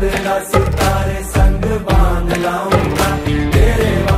चंद्रा सितारे संग बाँध लाऊं।